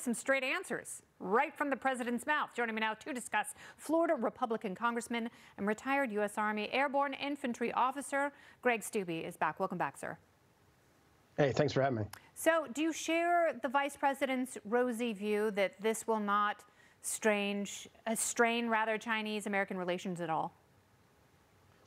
some straight answers right from the president's mouth. Joining me now to discuss Florida Republican Congressman and retired U.S. Army Airborne Infantry Officer Greg Steube is back. Welcome back, sir. Hey, thanks for having me. So, do you share the vice president's rosy view that this will not strange, uh, strain rather Chinese American relations at all?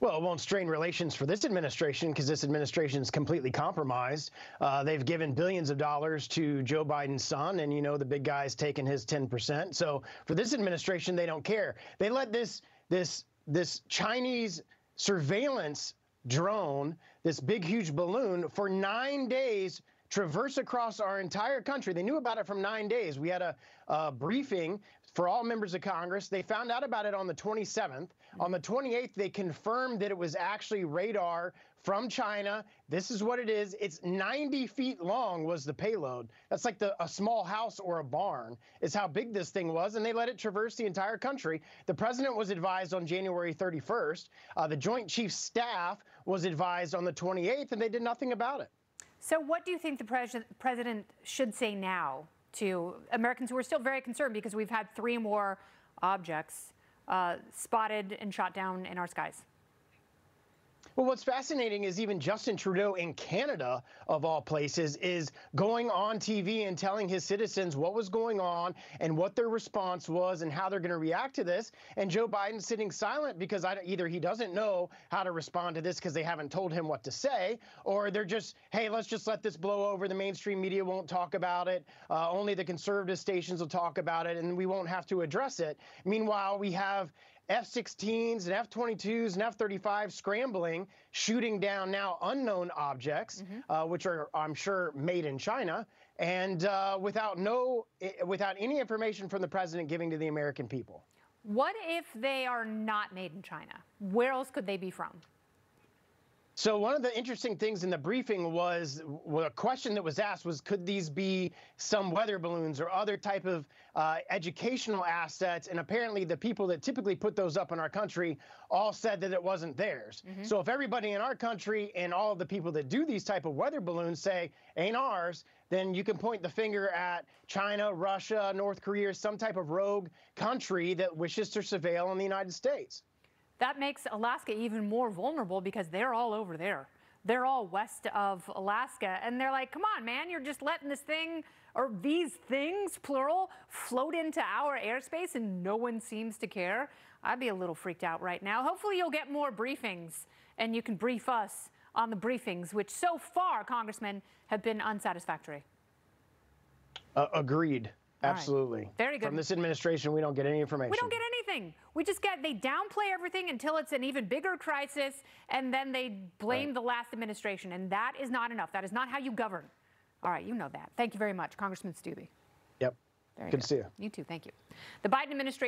Well, it won't strain relations for this administration because this administration is completely compromised. Uh, they've given billions of dollars to Joe Biden's son, and you know the big guy's taking his 10%. So for this administration, they don't care. They let this this this Chinese surveillance drone, this big huge balloon, for nine days traverse across our entire country. They knew about it from nine days. We had a, a, briefing for all members of Congress. They found out about it on the 27th. On the 28th, they confirmed that it was actually radar from China. This is what it is. It's 90 feet long was the payload. That's like the, a small house or a barn is how big this thing was, and they let it traverse the entire country. The president was advised on January 31st. Uh, the Joint Chiefs Staff was advised on the 28th, and they did nothing about it. So, what do you think the pres president should say now to Americans who are still very concerned because we've had three more objects uh, spotted and shot down in our skies? Well, what's fascinating is even Justin Trudeau in Canada, of all places, is going on TV and telling his citizens what was going on and what their response was and how they're going to react to this. And Joe Biden sitting silent because either he doesn't know how to respond to this because they haven't told him what to say, or they're just, hey, let's just let this blow over. The mainstream media won't talk about it. Uh, only the conservative stations will talk about it, and we won't have to address it. Meanwhile, we have F-16s and F-22s and F-35 scrambling, shooting down now unknown objects, mm-hmm. uh, which are, I'm sure, made in China, and uh, without no, without any information from the president giving to the American people. What if they are not made in China? Where else could they be from? So one of the interesting things in the briefing was well, a question that was asked was, could these be some weather balloons or other type of uh, educational assets? And apparently the people that typically put those up in our country all said that it wasn't theirs. Mm -hmm. So if everybody in our country and all of the people that do these type of weather balloons say ain't ours, then you can point the finger at China, Russia, North Korea, some type of rogue country that wishes to surveil on the United States. That makes Alaska even more vulnerable because they're all over there. They're all west of Alaska. And they're like, come on, man, you're just letting this thing, or these things, plural, float into our airspace and no one seems to care. I'd be a little freaked out right now. Hopefully, you'll get more briefings and you can brief us on the briefings, which so far, Congressman, have been unsatisfactory. Uh, agreed. Absolutely. Right. Very good. From this administration, we don't get any information. We don't get anything. We just get, they downplay everything until it's an even bigger crisis, and then they blame right. the last administration. And that is not enough. That is not how you govern. All right, you know that. Thank you very much, Congressman Steube. Yep. Very good, good to see you. You too. Thank you. The Biden administration.